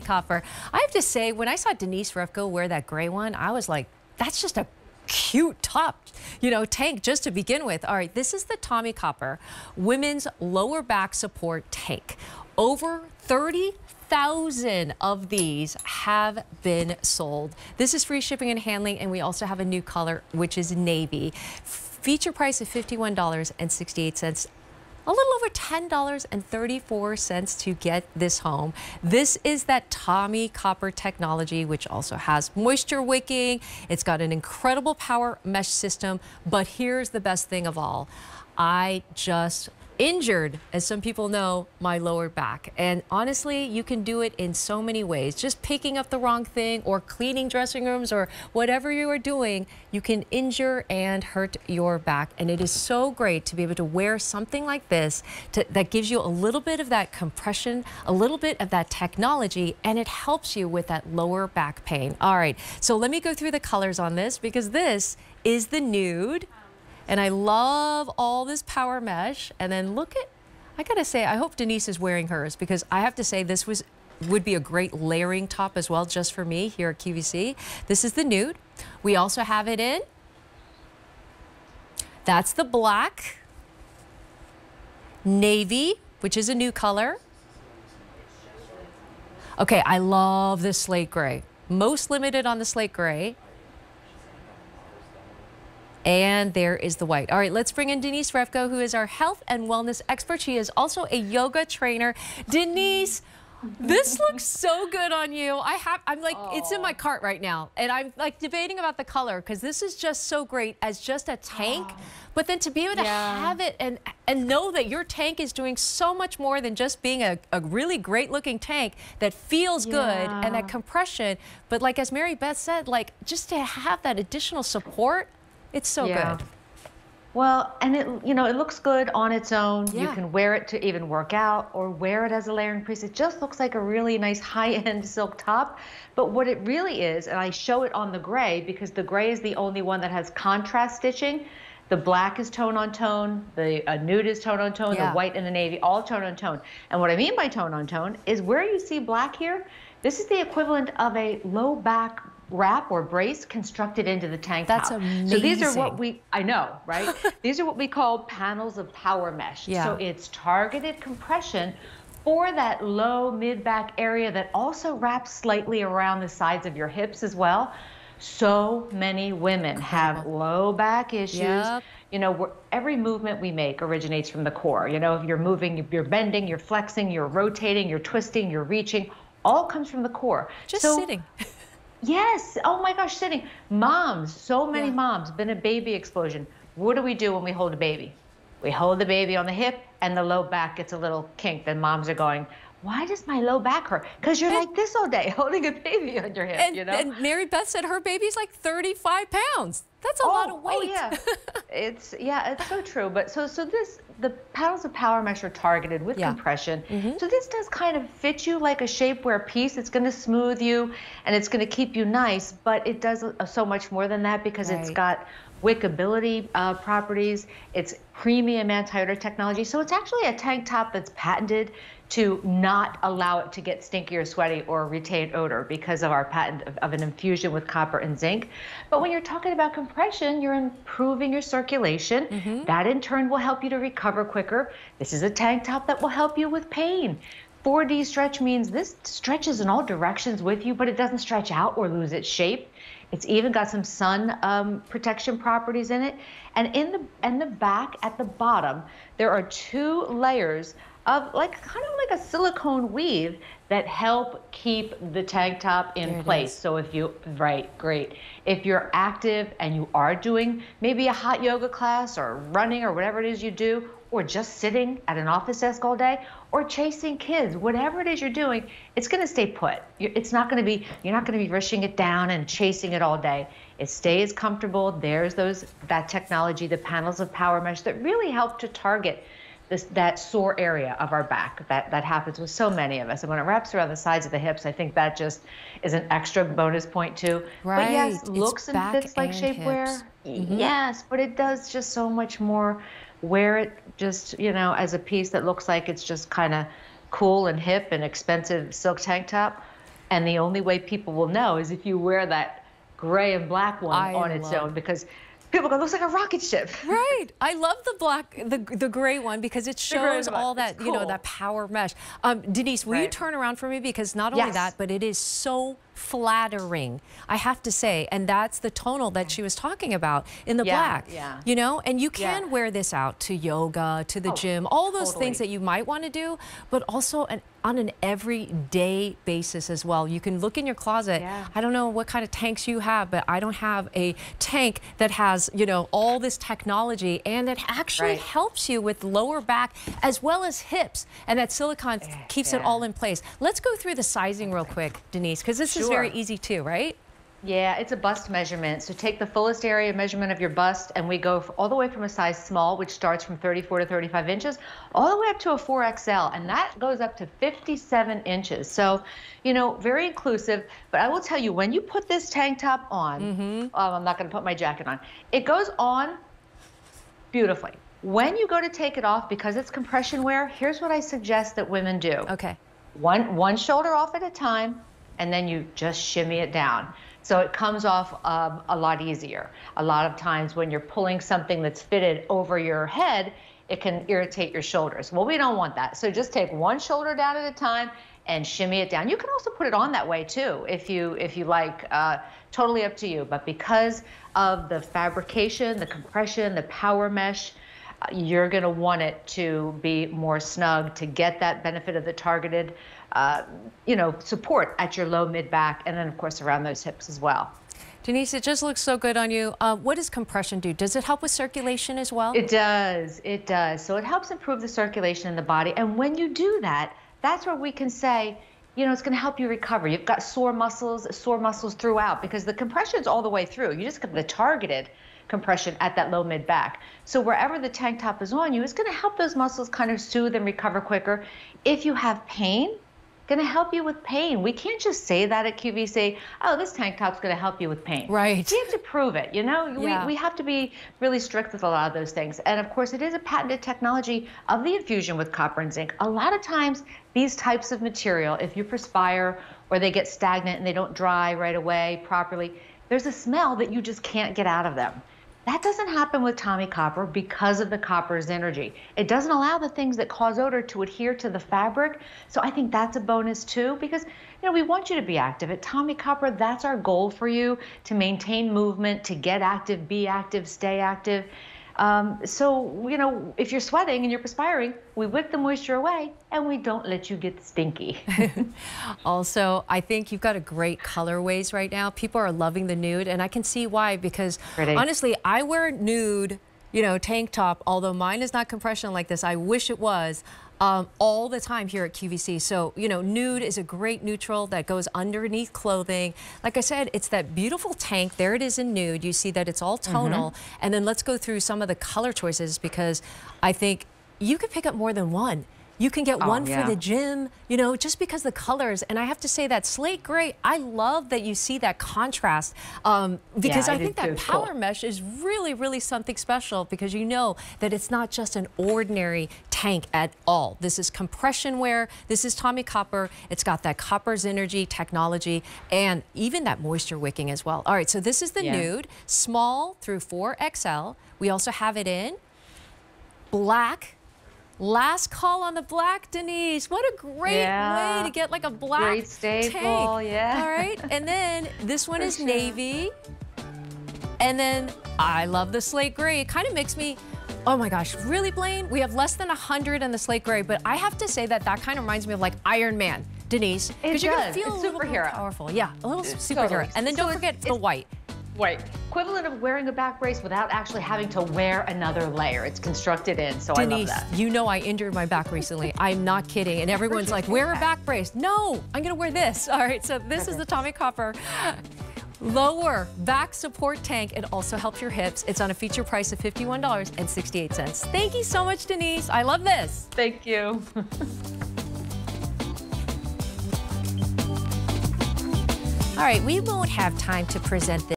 Copper. I have to say, when I saw Denise Refko wear that gray one, I was like, that's just a cute top, you know, tank just to begin with. All right, this is the Tommie Copper women's lower back support tank. Over 30,000 of these have been sold. This is free shipping and handling, and we also have a new color, which is navy. Feature price of $51.68 a little over $10.34 to get this home. This is that Tommie copper technology, which also has moisture wicking. It's got an incredible power mesh system, but here's the best thing of all. I just injured, as some people know, my lower back. And honestly, you can do it in so many ways. Just picking up the wrong thing or cleaning dressing rooms or whatever you are doing, you can injure and hurt your back. And it is so great to be able to wear something like this to, that gives you a little bit of that compression, a little bit of that technology, and it helps you with that lower back pain. All right, so let me go through the colors on this because this is the nude. And I love all this power mesh. And then look at, I gotta say, I hope Denise is wearing hers because I have to say this was would be a great layering top as well just for me here at QVC. This is the nude. We also have it in. That's the black. Navy, which is a new color. Okay, I love this slate gray. Most limited on the slate gray. And there is the white. All right, let's bring in Denise Refko, who is our health and wellness expert. She is also a yoga trainer. Denise, this looks so good on you. I have, I'm like, it's in my cart right now. And I'm like debating about the color because this is just so great as just a tank. But then to be able to yeah. have it and, and know that your tank is doing so much more than just being a, a really great looking tank that feels yeah. good and that compression. But like as Mary Beth said, like just to have that additional support, it's so yeah. good. Well, and it you know it looks good on its own. Yeah. You can wear it to even work out or wear it as a layering piece. It just looks like a really nice high-end silk top. But what it really is, and I show it on the gray because the gray is the only one that has contrast stitching. The black is tone on tone, the uh, nude is tone on tone, yeah. the white and the navy, all tone on tone. And what I mean by tone on tone is where you see black here, this is the equivalent of a low back wrap or brace constructed into the tank That's top. amazing. So these are what we, I know, right? these are what we call panels of power mesh. Yeah. So it's targeted compression for that low mid back area that also wraps slightly around the sides of your hips as well. So many women have low back issues. Yep. You know, every movement we make originates from the core. You know, if you're moving, you're bending, you're flexing, you're rotating, you're twisting, you're reaching, all comes from the core. Just so, sitting. Yes. Oh my gosh, sitting. Moms, so many yeah. moms, been a baby explosion. What do we do when we hold a baby? We hold the baby on the hip and the low back gets a little kinked and moms are going, why does my low back hurt? Because you're and, like this all day, holding a baby on your hip, and, you know? And Mary Beth said her baby's like 35 pounds. That's a oh, lot of oh, weight. Oh yeah, it's yeah, it's so true. But so so this the panels of power mesh are targeted with yeah. compression. Mm -hmm. So this does kind of fit you like a shapewear piece. It's going to smooth you and it's going to keep you nice. But it does so much more than that because right. it's got wickability uh, properties. It's premium anti-odor technology. So it's actually a tank top that's patented to not allow it to get stinky or sweaty or retain odor because of our patent of, of, an infusion with copper and zinc. But when you're talking about compression, you're improving your circulation. Mm -hmm. That in turn will help you to recover quicker. This is a tank top that will help you with pain. 4D stretch means this stretches in all directions with you, but it doesn't stretch out or lose its shape. It's even got some sun um, protection properties in it. And in the, in the back at the bottom, there are two layers of like kind of like a silicone weave that help keep the tank top in place. So if you, right, great. If you're active and you are doing maybe a hot yoga class or running or whatever it is you do, or just sitting at an office desk all day, or chasing kids, whatever it is you're doing, it's going to stay put. It's not going to be, you're not going to be rushing it down and chasing it all day. It stays comfortable. There's those, that technology, the panels of power mesh that really help to target this, that sore area of our back. That, that happens with so many of us. And when it wraps around the sides of the hips, I think that just is an extra bonus point too. Right. But yes, looks and fits like shapewear. Mm -hmm. Yes, but it does just so much more wear it just, you know, as a piece that looks like it's just kind of cool and hip and expensive silk tank top. And the only way people will know is if you wear that gray and black one I on its own because people go, looks like a rocket ship. Right. I love the black, the the gray one because it shows all that, cool. you know, that power mesh. Um, Denise, will right. you turn around for me? Because not only yes. that, but it is so flattering, I have to say. And that's the tonal that she was talking about in the yeah, black. Yeah. You know, and you can yeah. wear this out to yoga, to the oh, gym, all those totally. things that you might want to do, but also an, on an everyday basis as well. You can look in your closet. Yeah. I don't know what kind of tanks you have, but I don't have a tank that has, you know, all this technology and it actually right. helps you with lower back as well as hips. And that silicone eh, keeps it all in place. Let's go through the sizing real quick, Denise, because this sure. is very easy too, right? Yeah, it's a bust measurement. So take the fullest area measurement of your bust, and we go all the way from a size small, which starts from 34 to 35 inches, all the way up to a 4XL, and that goes up to 57 inches. So, you know, very inclusive. But I will tell you, when you put this tank top on, mm -hmm. um, I'm not going to put my jacket on, it goes on beautifully. When you go to take it off, because it's compression wear, here's what I suggest that women do. Okay. One, one shoulder off at a time, and then you just shimmy it down. So it comes off um, a lot easier. A lot of times when you're pulling something that's fitted over your head, it can irritate your shoulders. Well, we don't want that. So just take one shoulder down at a time and shimmy it down. You can also put it on that way too, if you if you like. Uh, totally up to you. But because of the fabrication, the compression, the power mesh, uh, you're going to want it to be more snug to get that benefit of the targeted uh, you know, support at your low mid back and then of course around those hips as well. Denise, it just looks so good on you. Uh, what does compression do? Does it help with circulation as well? It does. It does. So it helps improve the circulation in the body. And when you do that, that's where we can say, you know, it's going to help you recover. You've got sore muscles, sore muscles throughout because the compression is all the way through. You just get the targeted compression at that low mid back. So wherever the tank top is on you, it's going to help those muscles kind of soothe and recover quicker. If you have pain, going to help you with pain. We can't just say that at QVC, oh, this tank top's going to help you with pain. Right. We have to prove it, you know? Yeah. We, we have to be really strict with a lot of those things. And of course, it is a patented technology of the infusion with copper and zinc. A lot of times, these types of material, if you perspire or they get stagnant and they don't dry right away properly, there's a smell that you just can't get out of them. That doesn't happen with Tommie Copper because of the copper's energy. It doesn't allow the things that cause odor to adhere to the fabric. So I think that's a bonus too because you know we want you to be active. At Tommie Copper, that's our goal for you to maintain movement, to get active, be active, stay active. Um, so, you know, if you're sweating and you're perspiring, we wick the moisture away and we don't let you get stinky. also, I think you've got a great colorways right now. People are loving the nude and I can see why because Pretty. honestly, I wear nude you know, tank top, although mine is not compression like this, I wish it was um, all the time here at QVC. So, you know, nude is a great neutral that goes underneath clothing. Like I said, it's that beautiful tank. There it is in nude. You see that it's all tonal. Mm -hmm. And then let's go through some of the color choices because I think you could pick up more than one. You can get oh, one yeah. for the gym, you know, just because the colors. And I have to say that slate gray, I love that you see that contrast um, because yeah, I think that power cool. mesh is really, really something special because you know that it's not just an ordinary tank at all. This is compression wear. This is Tommie Copper. It's got that copper's energy technology and even that moisture wicking as well. All right, so this is the yeah. nude, small through 4XL. We also have it in black Last call on the black, Denise. What a great yeah. way to get like a black great staple, tank. yeah. All right, and then this one is sure. navy. And then I love the slate gray. It kind of makes me, oh my gosh, really, Blaine? We have less than 100 in the slate gray, but I have to say that that kind of reminds me of like Iron Man, Denise. Because you're to feel it's a little superhero. powerful. Yeah, a little superhero. Totally. And then don't so forget the white. Right. Equivalent of wearing a back brace without actually having to wear another layer. It's constructed in, so Denise, I love that. you know I injured my back recently. I'm not kidding. And everyone's like, wear a back brace. No, I'm going to wear this. All right, so this is the Tommie Copper lower back support tank. It also helps your hips. It's on a feature price of $51.68. Thank you so much, Denise. I love this. Thank you. All right, we won't have time to present this.